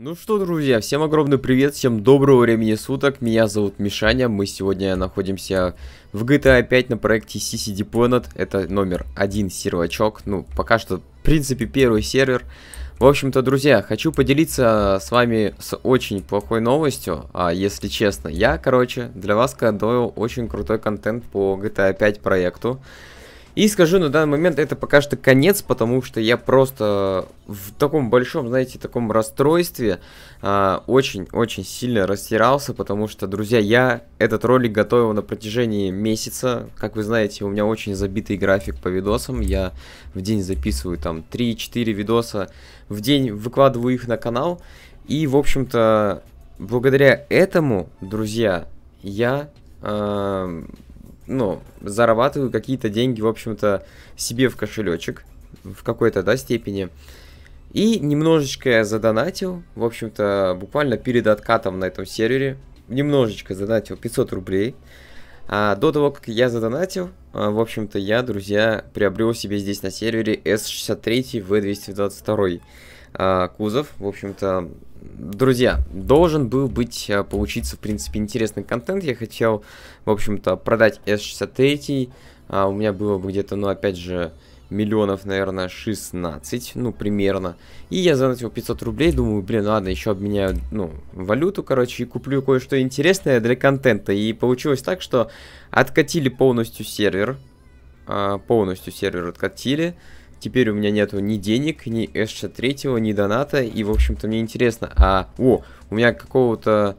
Ну что, друзья, всем огромный привет, всем доброго времени суток, меня зовут Мишаня, мы сегодня находимся в GTA 5 на проекте CCD Planet, это номер один сервачок, ну, пока что, в принципе, первый сервер. В общем-то, друзья, хочу поделиться с вами с очень плохой новостью, а если честно, я, короче, для вас готовил очень крутой контент по GTA 5 проекту. И скажу, на данный момент это пока что конец, потому что я просто в таком большом, знаете, таком расстройстве очень-очень а, сильно растирался, потому что, друзья, я этот ролик готовил на протяжении месяца. Как вы знаете, у меня очень забитый график по видосам. Я в день записываю там 3-4 видоса, в день выкладываю их на канал. И, в общем-то, благодаря этому, друзья, я... Э, ну, зарабатываю какие-то деньги, в общем-то, себе в кошелечек в какой-то, да, степени. И немножечко я задонатил, в общем-то, буквально перед откатом на этом сервере, немножечко задонатил 500 рублей. А до того, как я задонатил, а, в общем-то, я, друзья, приобрел себе здесь на сервере S63 V222 а, кузов. В общем-то, друзья, должен был быть, а, получиться, в принципе, интересный контент. Я хотел, в общем-то, продать S63. А, у меня было бы где-то, ну, опять же, миллионов, наверное, 16, ну, примерно. И я заносил 500 рублей, думаю, блин, ладно, еще обменяю, ну, валюту, короче, и куплю кое-что интересное для контента. И получилось так, что откатили полностью сервер, а, полностью сервер откатили. Теперь у меня нету ни денег, ни S63, ни доната. И, в общем-то, мне интересно. А, о, у меня какого-то...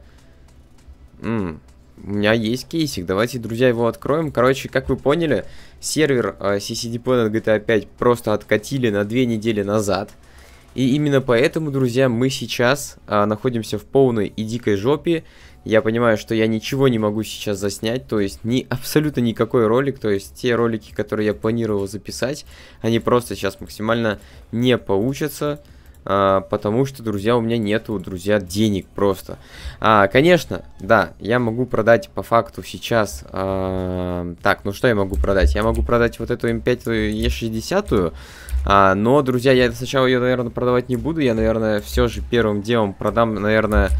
У меня есть кейсик. Давайте, друзья, его откроем. Короче, как вы поняли, сервер э, CCD Planet GTA 5 просто откатили на две недели назад. И именно поэтому, друзья, мы сейчас э, находимся в полной и дикой жопе. Я понимаю, что я ничего не могу сейчас заснять, то есть ни, абсолютно никакой ролик, то есть те ролики, которые я планировал записать, они просто сейчас максимально не получатся, а, потому что, друзья, у меня нету, друзья, денег просто. А, конечно, да, я могу продать по факту сейчас, а, так, ну что я могу продать? Я могу продать вот эту М5 Е60, а, но, друзья, я сначала ее, наверное, продавать не буду, я, наверное, все же первым делом продам, наверное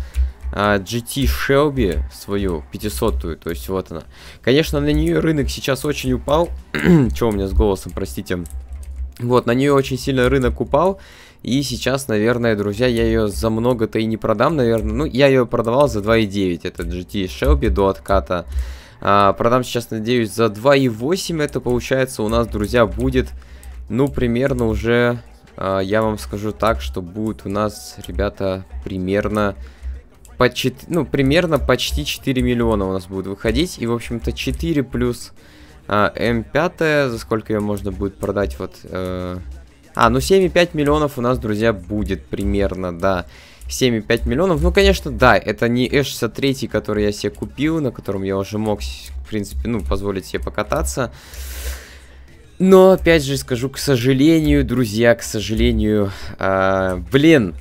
GT Shelby свою 500-ю, то есть вот она. Конечно, на нее рынок сейчас очень упал. Что у меня с голосом, простите. Вот, на нее очень сильно рынок упал. И сейчас, наверное, друзья, я ее за много-то и не продам, наверное. Ну, я ее продавал за 2,9, это GT Shelby до отката. А, продам сейчас, надеюсь, за 2,8. Это получается у нас, друзья, будет, ну, примерно уже... А, я вам скажу так, что будет у нас, ребята, примерно по 4, ну, примерно почти 4 миллиона у нас будет выходить. И, в общем-то, 4 плюс а, М5, за сколько ее можно будет продать, вот... Э... А, ну 7,5 миллионов у нас, друзья, будет примерно, да. 7,5 миллионов. Ну, конечно, да, это не E63, который я себе купил, на котором я уже мог, в принципе, ну, позволить себе покататься. Но, опять же, скажу, к сожалению, друзья, к сожалению, э, блин,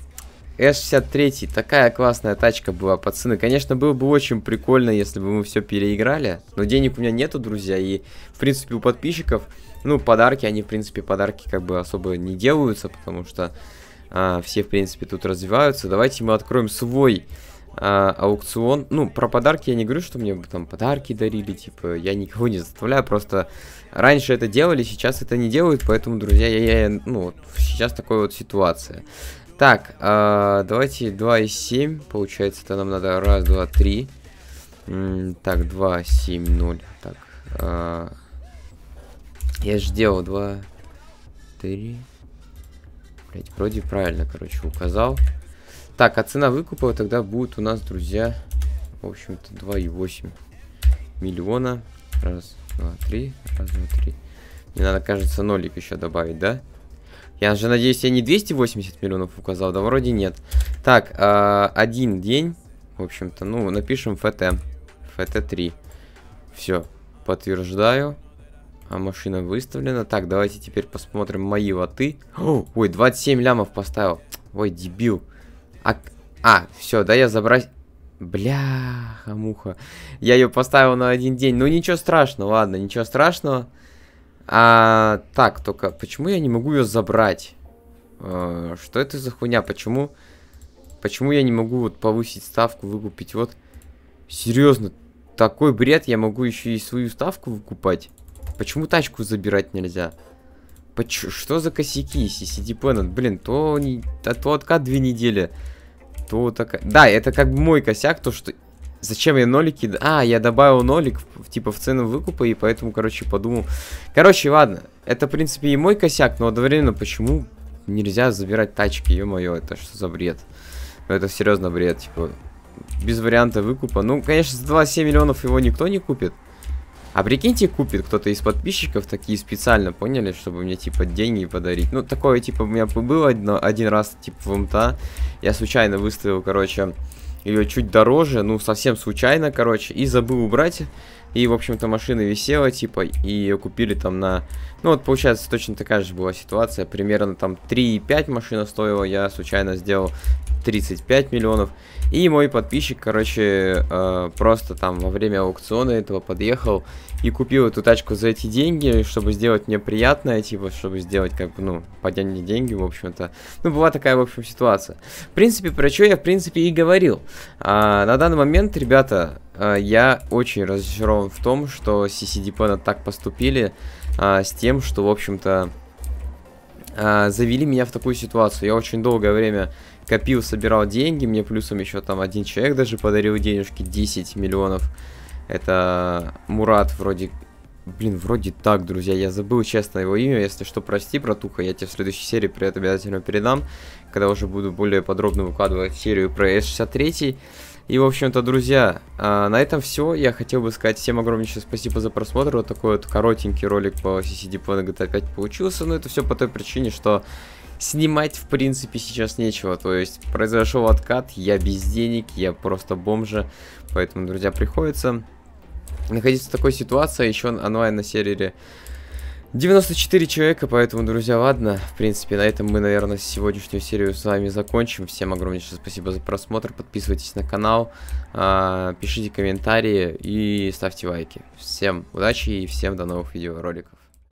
S63, такая классная тачка была, пацаны. Конечно, было бы очень прикольно, если бы мы все переиграли. Но денег у меня нету, друзья. И, в принципе, у подписчиков, ну, подарки, они, в принципе, подарки как бы особо не делаются, потому что а, все, в принципе, тут развиваются. Давайте мы откроем свой а, аукцион. Ну, про подарки я не говорю, что мне там подарки дарили, типа, я никого не заставляю, просто раньше это делали, сейчас это не делают, поэтому, друзья, я, я ну, вот, сейчас такая вот ситуация. Так, э, давайте 2 и 7. Получается, это нам надо раз, два, три. М так, 2, 7, 0. Так, э, я же делал 2, 3. Блять, вроде правильно, короче, указал. Так, а цена выкупа тогда будет у нас, друзья, в общем-то, 2,8 миллиона. Раз, два, три. Раз, два, три. Мне надо, кажется, нолик еще добавить, да? Я же надеюсь, я не 280 миллионов указал, да вроде нет. Так, э, один день, в общем-то, ну, напишем ФТ. ФТ-3. Все, подтверждаю. А машина выставлена. Так, давайте теперь посмотрим мои лоты. О, ой, 27 лямов поставил. Ой, дебил. А, а все, да, я забрать... Бля-муха. Я ее поставил на один день. Ну, ничего страшного, ладно, ничего страшного. А, так, только почему я не могу ее забрать? А, что это за хуйня? Почему? Почему я не могу вот повысить ставку, выкупить вот? Серьезно, такой бред, я могу еще и свою ставку выкупать. Почему тачку забирать нельзя? Поч что за косяки, CCD Planet? Блин, то, не, то, то откат две недели, то такая... Да, это как бы мой косяк, то что... Зачем я нолики... А, я добавил нолик, типа, в цену выкупа, и поэтому, короче, подумал... Короче, ладно, это, в принципе, и мой косяк, но одновременно почему нельзя забирать тачки, ё-моё, это что за бред? Ну, это серьезно бред, типа, без варианта выкупа. Ну, конечно, за 27 миллионов его никто не купит. А прикиньте, купит кто-то из подписчиков такие специально, поняли, чтобы мне, типа, деньги подарить. Ну, такое, типа, у меня было один, раз, типа, в МТА. Я случайно выставил, короче, ее чуть дороже, ну, совсем случайно, короче, и забыл убрать. И, в общем-то, машина висела, типа, и ее купили там на... Ну, вот, получается, точно такая же была ситуация. Примерно там 3,5 машина стоила, я случайно сделал 35 миллионов. И мой подписчик, короче, э, просто там во время аукциона этого подъехал и купил эту тачку за эти деньги, чтобы сделать мне приятное, типа, чтобы сделать, как бы, ну, поднять деньги, в общем-то. Ну, была такая, в общем, ситуация. В принципе, про что я, в принципе, и говорил. А, на данный момент, ребята, я очень разочарован в том, что CCD Pen так поступили а, с тем, что, в общем-то, а, завели меня в такую ситуацию. Я очень долгое время копил, собирал деньги, мне плюсом еще там один человек даже подарил денежки, 10 миллионов. Это Мурат вроде... Блин, вроде так, друзья, я забыл честно его имя, если что, прости, братуха, я тебе в следующей серии при этом обязательно передам, когда уже буду более подробно выкладывать серию про S63. И, в общем-то, друзья, а, на этом все. Я хотел бы сказать всем огромнейшее спасибо за просмотр. Вот такой вот коротенький ролик по CCD по GTA 5 получился. Но это все по той причине, что снимать, в принципе, сейчас нечего. То есть, произошел откат, я без денег, я просто бомжа. Поэтому, друзья, приходится находиться в такой ситуации. Еще онлайн на сервере 94 человека, поэтому, друзья, ладно. В принципе, на этом мы, наверное, сегодняшнюю серию с вами закончим. Всем огромнейшее спасибо за просмотр. Подписывайтесь на канал, а, пишите комментарии и ставьте лайки. Всем удачи и всем до новых видеороликов.